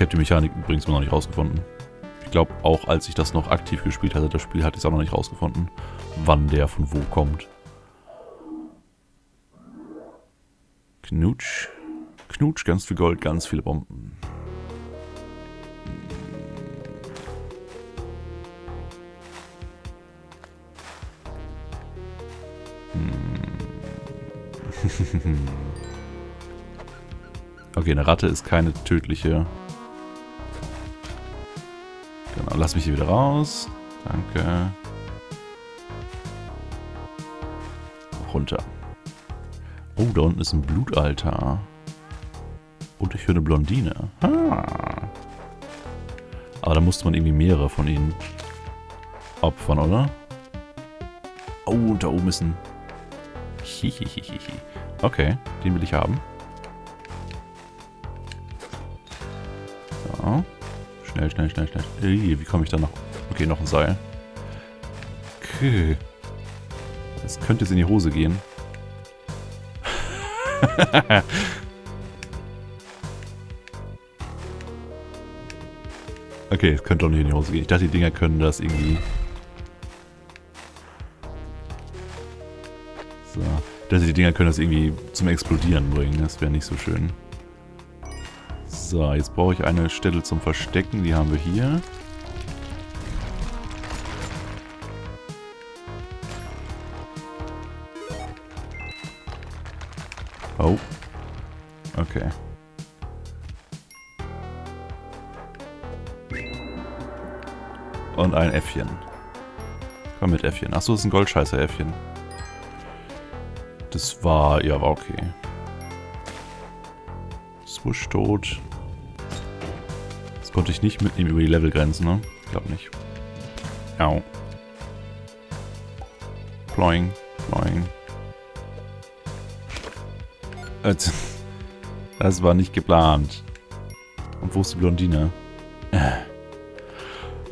Ich habe die Mechanik übrigens noch nicht rausgefunden. Ich glaube, auch als ich das noch aktiv gespielt hatte, das Spiel hatte ich es auch noch nicht rausgefunden, wann der von wo kommt. Knutsch. Knutsch, ganz viel Gold, ganz viele Bomben. Hm. okay, eine Ratte ist keine tödliche. Lass mich hier wieder raus. Danke. Runter. Oh, da unten ist ein Blutaltar. Und ich höre eine Blondine. Ah. Aber da musste man irgendwie mehrere von ihnen opfern, oder? Oh, da oben ist ein... Okay, den will ich haben. Schnell, schnell, schnell, schnell. Wie komme ich da noch? Okay, noch ein Seil. Okay. Das könnte jetzt in die Hose gehen. okay, es könnte doch nicht in die Hose gehen. Ich dachte, die Dinger können das irgendwie... So. Ich dachte, die Dinger können das irgendwie zum Explodieren bringen. Das wäre nicht so schön. So, jetzt brauche ich eine Stelle zum Verstecken. Die haben wir hier. Oh. Okay. Und ein Äffchen. Komm mit Äffchen. Achso, das ist ein Goldscheißer-Äffchen. Das war... Ja, war okay. Swoosh tot. Das konnte ich nicht mitnehmen über die Levelgrenzen, ne? Ich glaube nicht. Au. Ploing. Ploing. Das war nicht geplant. Und wo ist die Blondine?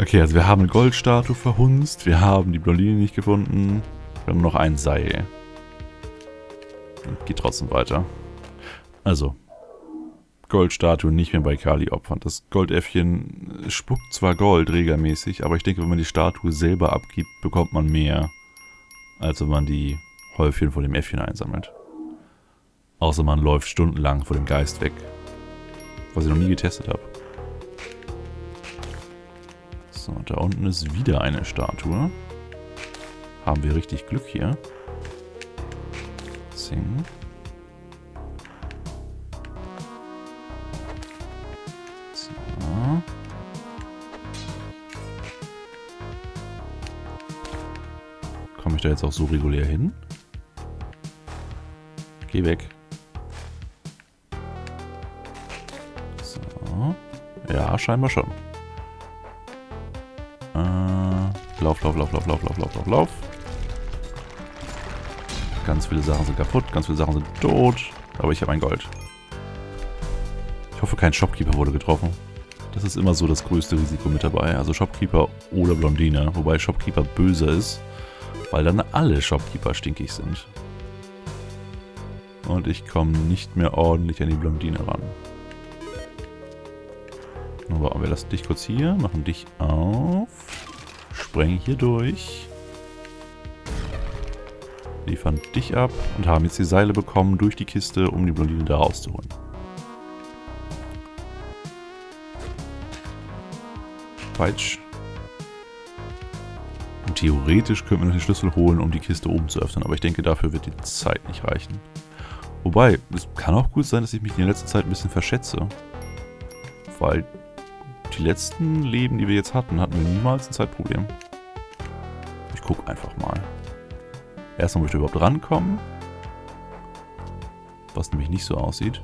Okay, also wir haben eine Goldstatue verhunzt. Wir haben die Blondine nicht gefunden. Wir haben noch ein Seil. Geht trotzdem weiter. Also, Goldstatue nicht mehr bei Kali opfern. Das Goldäffchen spuckt zwar Gold regelmäßig, aber ich denke, wenn man die Statue selber abgibt, bekommt man mehr, als wenn man die Häufchen von dem Äffchen einsammelt. Außer man läuft stundenlang vor dem Geist weg. Was ich noch nie getestet habe. So, da unten ist wieder eine Statue. Haben wir richtig Glück hier. Zing. Da jetzt auch so regulär hin? Geh weg. Ja, scheinbar schon. Äh, lauf, lauf, lauf, lauf, lauf, lauf, lauf, lauf, lauf. Ganz viele Sachen sind kaputt, ganz viele Sachen sind tot. Aber ich habe ein Gold. Ich hoffe, kein Shopkeeper wurde getroffen. Das ist immer so das größte Risiko mit dabei. Also Shopkeeper oder Blondine. Wobei Shopkeeper böser ist, weil dann alle Shopkeeper stinkig sind. Und ich komme nicht mehr ordentlich an die Blondine ran. Aber wir lassen dich kurz hier, machen dich auf, sprengen hier durch, liefern dich ab und haben jetzt die Seile bekommen durch die Kiste, um die Blondine da rauszuholen. Falsch. Theoretisch könnten wir noch den Schlüssel holen, um die Kiste oben zu öffnen, aber ich denke, dafür wird die Zeit nicht reichen. Wobei, es kann auch gut sein, dass ich mich in der letzten Zeit ein bisschen verschätze. Weil die letzten Leben, die wir jetzt hatten, hatten wir niemals ein Zeitproblem. Ich gucke einfach mal. Erstmal möchte ich überhaupt rankommen. Was nämlich nicht so aussieht.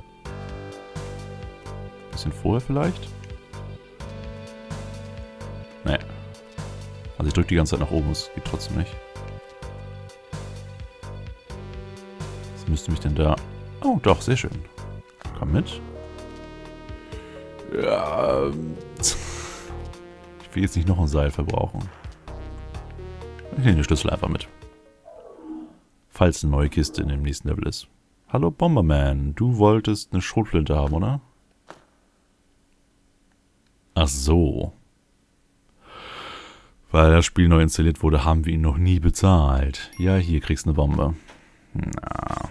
Bisschen vorher vielleicht. Also ich drücke die ganze Zeit nach oben, es geht trotzdem nicht. Was müsste mich denn da... Oh, doch, sehr schön. Komm mit. Ja, ich will jetzt nicht noch ein Seil verbrauchen. Ich nehme den Schlüssel einfach mit. Falls eine neue Kiste in dem nächsten Level ist. Hallo Bomberman, du wolltest eine Schrotflinte haben, oder? Ach so. Weil das Spiel neu installiert wurde, haben wir ihn noch nie bezahlt. Ja, hier kriegst du eine Bombe. Na.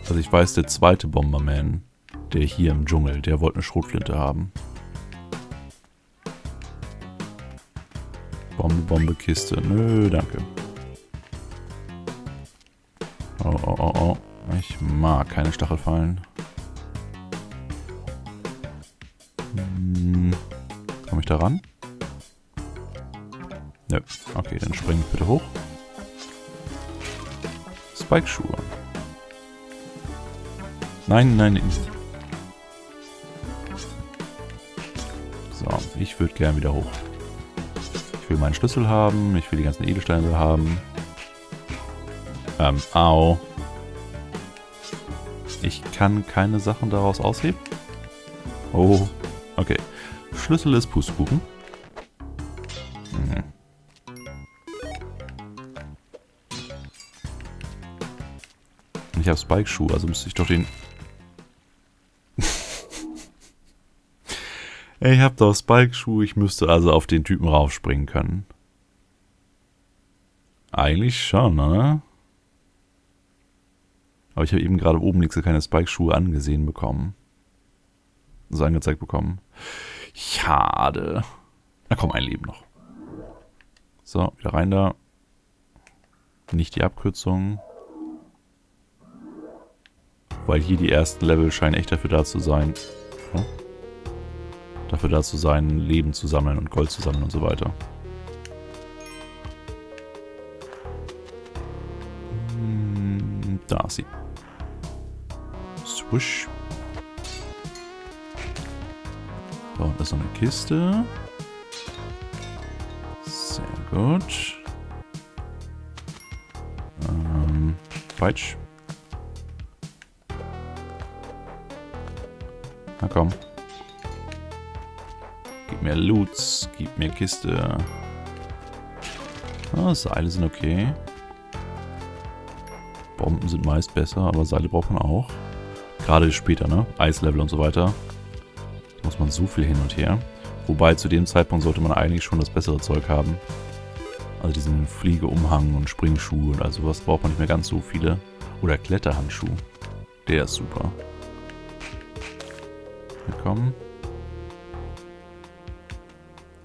Also ich weiß, der zweite Bomberman, der hier im Dschungel, der wollte eine Schrotflinte haben. Bombe, Bombe, Kiste. Nö, danke. Oh, oh, oh, oh. Ich mag keine Stachelfallen. Hm. Komme ich da ran? Nö. Okay, dann spring bitte hoch. Spike-Schuhe. Nein, nein, nein. So, ich würde gern wieder hoch. Ich will meinen Schlüssel haben. Ich will die ganzen Edelsteine haben. Ähm, au. Ich kann keine Sachen daraus ausheben. Oh. Schlüssel ist Pustekuchen. Hm. Ich habe Spike-Schuhe, also müsste ich doch den Ich hab doch Spike-Schuhe, ich müsste also auf den Typen raufspringen können. Eigentlich schon, ne? Aber ich habe eben gerade oben links keine Spike-Schuhe angesehen bekommen. So angezeigt bekommen. Schade. Na komm, ein Leben noch. So, wieder rein da. Nicht die Abkürzung. Weil hier die ersten Level scheinen echt dafür da zu sein. Hm? dafür da zu sein, Leben zu sammeln und Gold zu sammeln und so weiter. Hm, da ist sie. Swish. Da unten ist noch eine Kiste. Sehr gut. Ähm, falsch. Na komm mir Loots, gib mir Kiste. Ah, Seile sind okay. Bomben sind meist besser, aber Seile braucht man auch. Gerade später, ne? Eislevel und so weiter. Muss man so viel hin und her. Wobei zu dem Zeitpunkt sollte man eigentlich schon das bessere Zeug haben. Also diesen Fliegeumhang und Springschuh und also was braucht man nicht mehr ganz so viele. Oder Kletterhandschuh. Der ist super. Willkommen.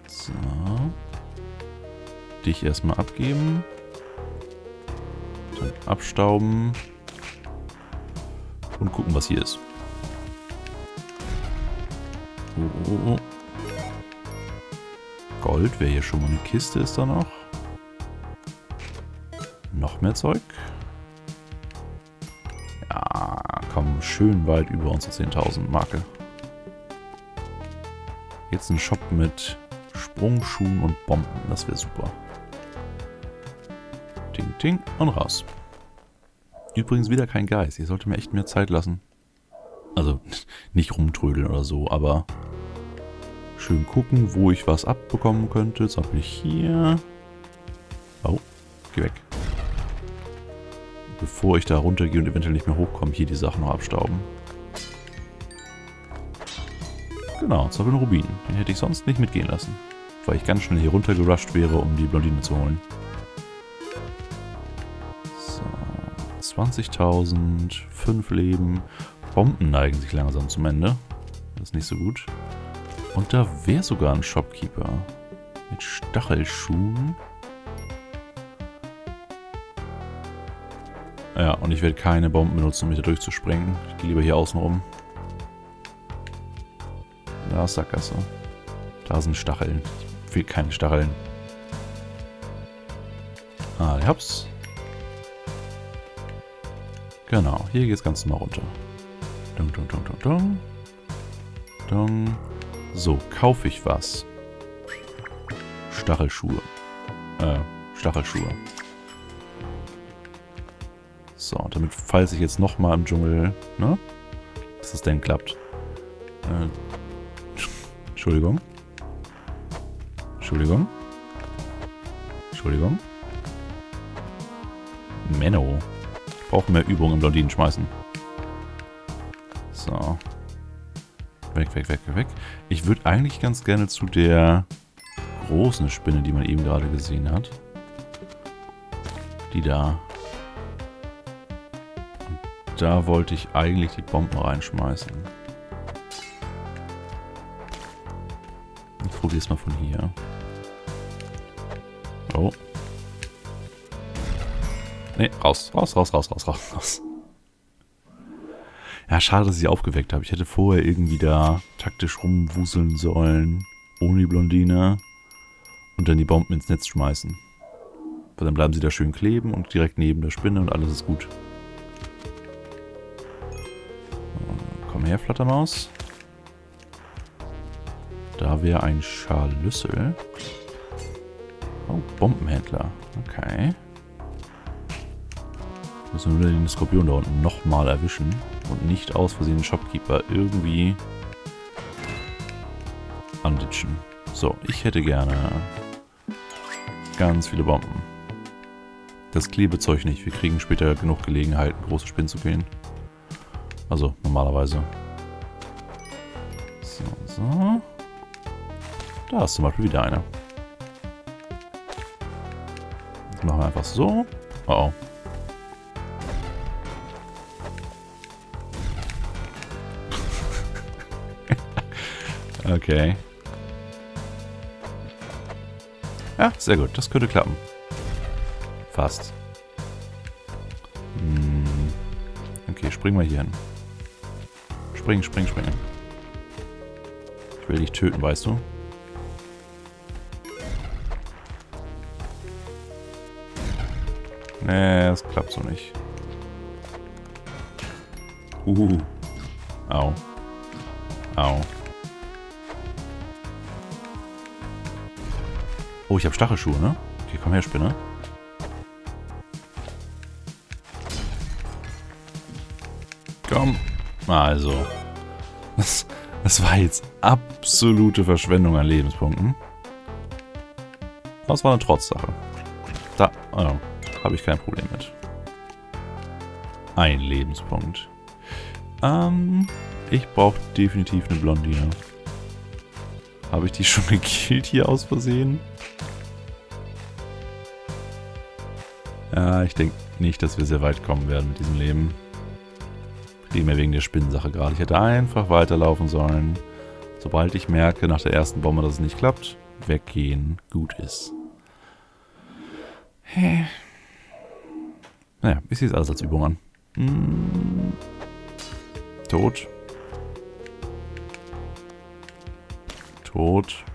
So. Dich erstmal abgeben. Dann abstauben. Und gucken, was hier ist. Oh, oh, oh. Gold wäre hier schon mal eine Kiste, ist da noch. Noch mehr Zeug. Ja, komm, schön weit über unsere 10.000 Marke. Jetzt ein Shop mit Sprungschuhen und Bomben. Das wäre super. Ting, ting und raus. Übrigens wieder kein Geist. Ihr solltet mir echt mehr Zeit lassen. Also nicht rumtrödeln oder so, aber schön gucken, wo ich was abbekommen könnte. Zum Beispiel hier. Oh, geh weg. Bevor ich da runtergehe und eventuell nicht mehr hochkomme, hier die Sachen noch abstauben. Genau, zum Beispiel einen Rubin. Den hätte ich sonst nicht mitgehen lassen weil ich ganz schnell hier runter gerusht wäre, um die Blondine zu holen. So, 20.000, 5 Leben. Bomben neigen sich langsam zum Ende. Das ist nicht so gut. Und da wäre sogar ein Shopkeeper. Mit Stachelschuhen. Ja, und ich werde keine Bomben benutzen, um mich da durchzusprengen. Ich gehe lieber hier außen rum. Da ist Sackgasse. Da sind Stacheln. Ich will keine Stacheln. Ah, ich hab's. Genau, hier geht's ganz normal runter. Dung, dung, dung, dung. Dung. So, kaufe ich was. Stachelschuhe. Äh, Stachelschuhe. So, damit, falls ich jetzt nochmal im Dschungel, ne? Dass das denn klappt. Äh, Entschuldigung. Entschuldigung. Entschuldigung. Menno. Ich brauche mehr Übung im Blondinen schmeißen. So. Weg, weg, weg, weg. Ich würde eigentlich ganz gerne zu der großen Spinne, die man eben gerade gesehen hat. Die da. Da wollte ich eigentlich die Bomben reinschmeißen. Ich probiere es mal von hier. Oh. Ne, raus, raus, raus, raus, raus, raus, raus. Ja, schade, dass ich sie aufgeweckt habe. Ich hätte vorher irgendwie da taktisch rumwuseln sollen. Ohne die Blondine. Und dann die Bomben ins Netz schmeißen. Weil dann bleiben sie da schön kleben und direkt neben der Spinne und alles ist gut. Komm her, Flattermaus. Da wäre ein Scharlüssel. Oh, Bombenhändler. Okay. Müssen wir nur den Skorpion da unten nochmal erwischen und nicht aus Versehen den Shopkeeper irgendwie anditschen. So, ich hätte gerne ganz viele Bomben. Das Klebezeug nicht. Wir kriegen später genug Gelegenheit, große Spinnen zu gehen. Also, normalerweise. So, so. Da ist zum Beispiel wieder eine. Das machen wir einfach so. Oh oh. Okay. Ja, sehr gut. Das könnte klappen. Fast. Hm. Okay, springen wir hier hin. Springen, springen, springen. Ich will dich töten, weißt du? Nee, das klappt so nicht. Uh. Au. Au. Oh, ich habe Stachelschuhe, ne? Okay, komm her, Spinne. Komm. Also. Das, das war jetzt absolute Verschwendung an Lebenspunkten. Das war eine Trotzsache. Da, oh, habe ich kein Problem mit. Ein Lebenspunkt. Ähm, ich brauche definitiv eine Blondine. Habe ich die schon gekillt hier aus Versehen? Ja, ich denke nicht, dass wir sehr weit kommen werden mit diesem Leben. Primär wegen der Spinnensache gerade. Ich hätte einfach weiterlaufen sollen. Sobald ich merke, nach der ersten Bombe, dass es nicht klappt, weggehen, gut ist. Hä? Naja, ich sehe es alles als Übung an. Hm. Tot. Tot.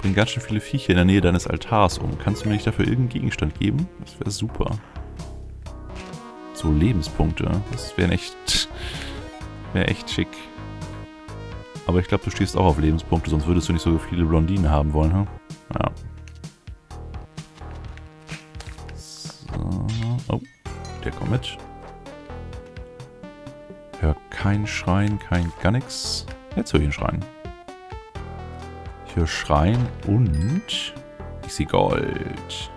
Bring ganz schön viele Viecher in der Nähe deines Altars um. Kannst du mir nicht dafür irgendeinen Gegenstand geben? Das wäre super. So Lebenspunkte. Das wäre echt... Wäre echt schick. Aber ich glaube, du stehst auch auf Lebenspunkte, sonst würdest du nicht so viele Blondinen haben wollen, hm? Ja. So. Oh, der kommt mit. Hör kein Schreien, kein gar nichts. Jetzt höre ich ihn schreien. Schreien und ich sehe Gold.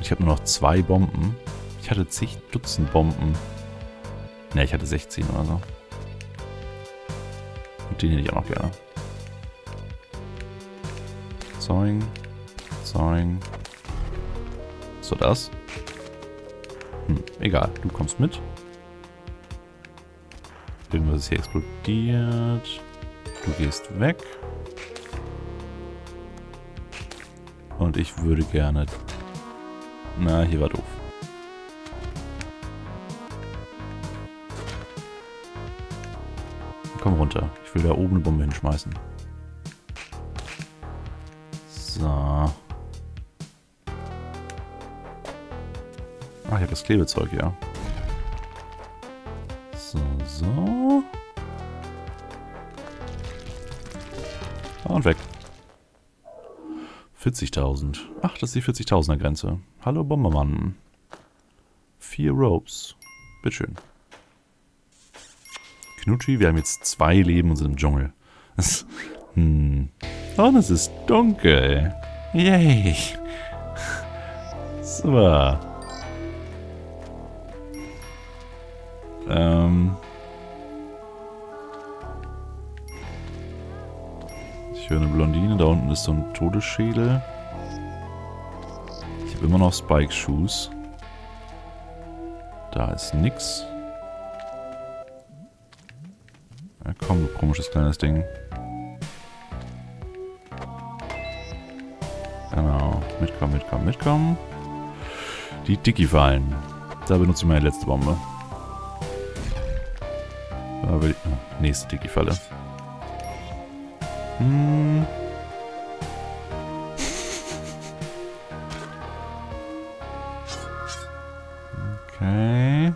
Ich habe nur noch zwei Bomben. Ich hatte zig Dutzend Bomben. Ne, ich hatte 16 oder so. Und den hätte ich auch noch gerne. Zoing. Zoing. So, das. Hm, egal. Du kommst mit. Irgendwas ist hier explodiert. Du gehst weg. Und ich würde gerne... Na, hier war doof. Komm runter. Ich will da oben eine Bombe hinschmeißen. So. Ach, ich habe das Klebezeug, ja. Und weg. 40.000. Ach, das ist die 40.000er Grenze. Hallo Bombermann. Vier Ropes. Bitteschön. Knutschi, wir haben jetzt zwei Leben und sind im Dschungel. Hm. Und es ist dunkel. Yay. Super. Ähm... Ich höre eine Blondine. Da unten ist so ein Todesschädel. Ich habe immer noch Spike-Shoes. Da ist nix. Ja, komm, du komisches kleines Ding. Genau. Mitkommen, mitkommen, mitkommen. Die Dicky-Fallen. Da benutze ich meine letzte Bombe. Da will ich, oh, nächste Dicky-Falle. Hm. Okay.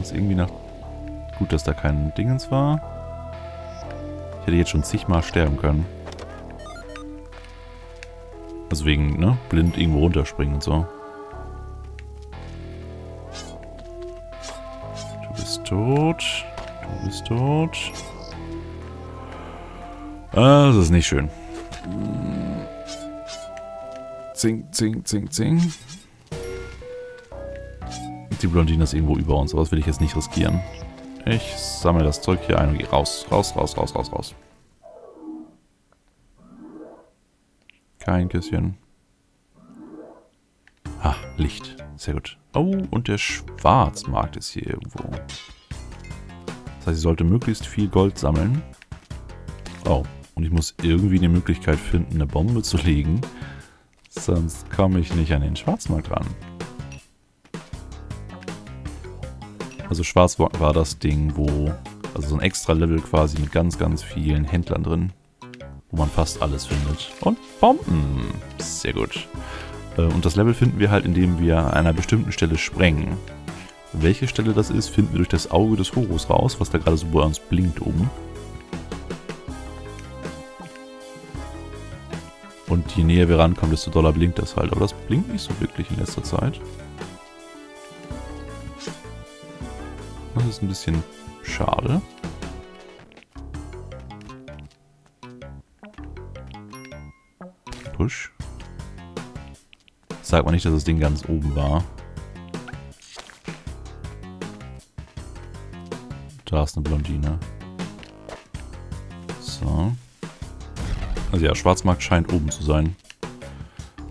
Ist irgendwie noch gut, dass da kein Dingens war. Ich hätte jetzt schon zigmal sterben können. Also wegen, ne? Blind irgendwo runterspringen und so. Du bist tot. Du bist tot. Ah, das ist nicht schön. Zing, zing, zing, zing. Die Blondine ist irgendwo über uns, aber das will ich jetzt nicht riskieren. Ich sammle das Zeug hier ein und gehe raus. Raus, raus, raus, raus, raus. Kein Küsschen. Ah, Licht. Sehr gut. Oh, und der Schwarzmarkt ist hier irgendwo. Das heißt, ich sollte möglichst viel Gold sammeln. Oh, und ich muss irgendwie eine Möglichkeit finden, eine Bombe zu legen. Sonst komme ich nicht an den Schwarzmarkt ran. Also Schwarzmarkt war das Ding, wo... Also so ein extra Level quasi mit ganz, ganz vielen Händlern drin. Wo man fast alles findet. Und Bomben. Sehr gut. Äh, und das Level finden wir halt, indem wir an einer bestimmten Stelle sprengen. Welche Stelle das ist, finden wir durch das Auge des Horus raus, was da gerade so bei uns blinkt oben. Und je näher wir rankommen, desto doller blinkt das halt. Aber das blinkt nicht so wirklich in letzter Zeit. Das ist ein bisschen schade. Push. Sag mal nicht, dass das Ding ganz oben war. Da ist eine Blondine. So. Also ja, Schwarzmarkt scheint oben zu sein.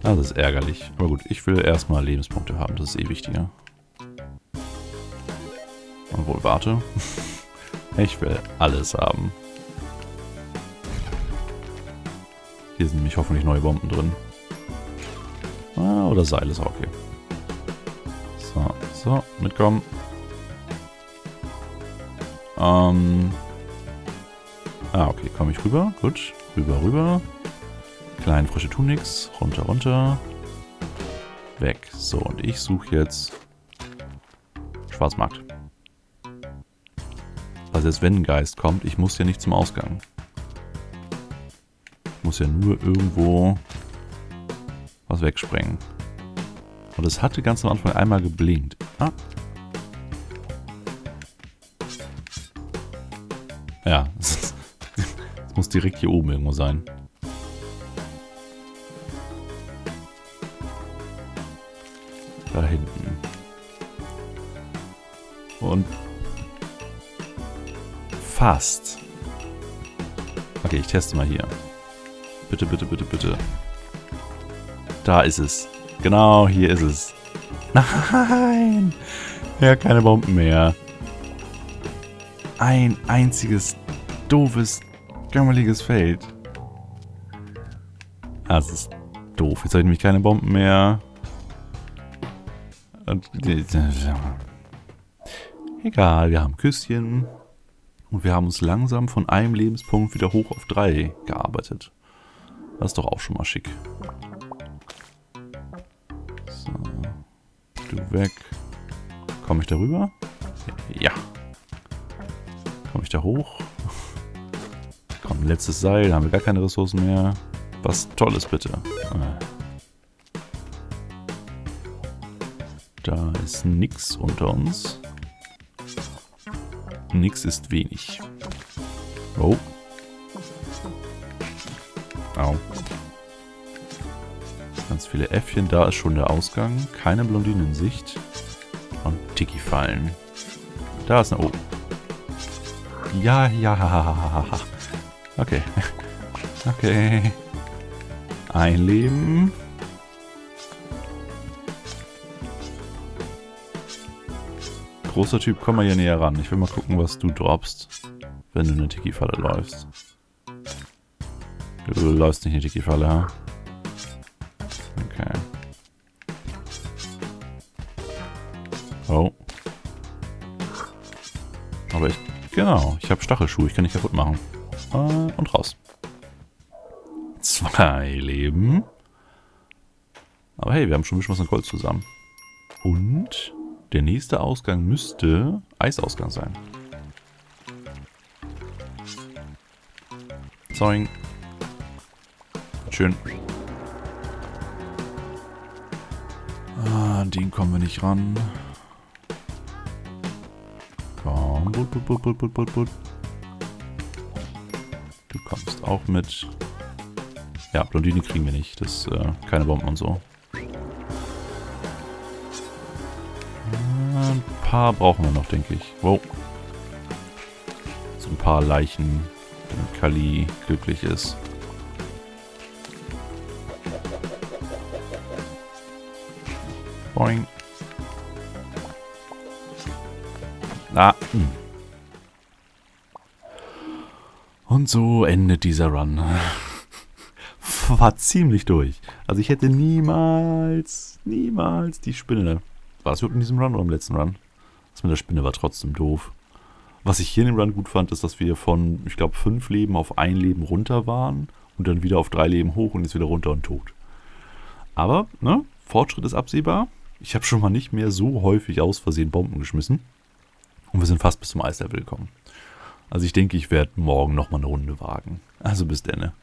Das ist ärgerlich. Aber gut, ich will erstmal Lebenspunkte haben. Das ist eh wichtiger. Obwohl, warte. Ich will alles haben. Hier sind nämlich hoffentlich neue Bomben drin. Ah, oder Seil ist auch okay. So, so, mitkommen. Ähm. Ah, okay, komme ich rüber. Gut. Rüber, rüber. Klein, frische tun nix. Runter, runter. Weg. So, und ich suche jetzt Schwarzmarkt. Also jetzt, wenn ein Geist kommt, ich muss ja nicht zum Ausgang. Ich muss ja nur irgendwo was wegsprengen. Und es hatte ganz am Anfang einmal geblinkt. Ah. Ja, es muss direkt hier oben irgendwo sein. Da hinten. Und fast. Okay, ich teste mal hier. Bitte, bitte, bitte, bitte. Da ist es. Genau, hier ist es. Nein! Ja, keine Bomben mehr. Ein einziges doofes, gammeliges Feld. Das ist doof. Jetzt habe ich nämlich keine Bomben mehr. Egal, wir haben Küsschen. Und wir haben uns langsam von einem Lebenspunkt wieder hoch auf drei gearbeitet. Das ist doch auch schon mal schick. So. Du weg. Komme ich da rüber? Ja. Komme ich da hoch? Komm, letztes Seil. Haben wir gar keine Ressourcen mehr. Was Tolles bitte. Da ist nix unter uns. Nix ist wenig. Oh. Au. Ganz viele Äffchen. Da ist schon der Ausgang. Keine Blondine in Sicht. Und Tiki fallen. Da ist eine... Oh. Ja, ja. Okay. Okay. Ein Leben. Großer Typ, komm mal hier näher ran. Ich will mal gucken, was du droppst, wenn du eine Tiki-Falle läufst. Du läufst nicht in die Tiki-Falle, ha? Okay. Oh. Aber ich... Genau, ich habe Stachelschuhe, ich kann nicht kaputt machen. Äh, und raus. Zwei Leben. Aber hey, wir haben schon ein bisschen was an Gold zusammen. Und der nächste Ausgang müsste Eisausgang sein. Zoing. Schön. Ah, an den kommen wir nicht ran. Komm, but, but, but, but, but, but. Auch mit. Ja, Blondine kriegen wir nicht. Das äh, keine Bomben und so. Ein paar brauchen wir noch, denke ich. Wow. So ein paar Leichen, damit Kali glücklich ist. Boing. Ah. Hm. Und so endet dieser Run. War ziemlich durch. Also ich hätte niemals, niemals die Spinne. War das überhaupt in diesem Run oder im letzten Run? Das mit der Spinne war trotzdem doof. Was ich hier in dem Run gut fand, ist, dass wir von, ich glaube, fünf Leben auf ein Leben runter waren und dann wieder auf drei Leben hoch und jetzt wieder runter und tot. Aber, ne, Fortschritt ist absehbar. Ich habe schon mal nicht mehr so häufig aus Versehen Bomben geschmissen. Und wir sind fast bis zum Eislevel gekommen. Also ich denke, ich werde morgen nochmal eine Runde wagen. Also bis denne.